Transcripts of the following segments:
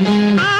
Música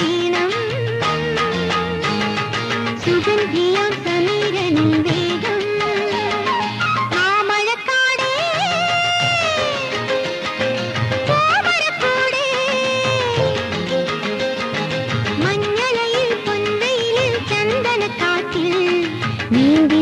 Mindy.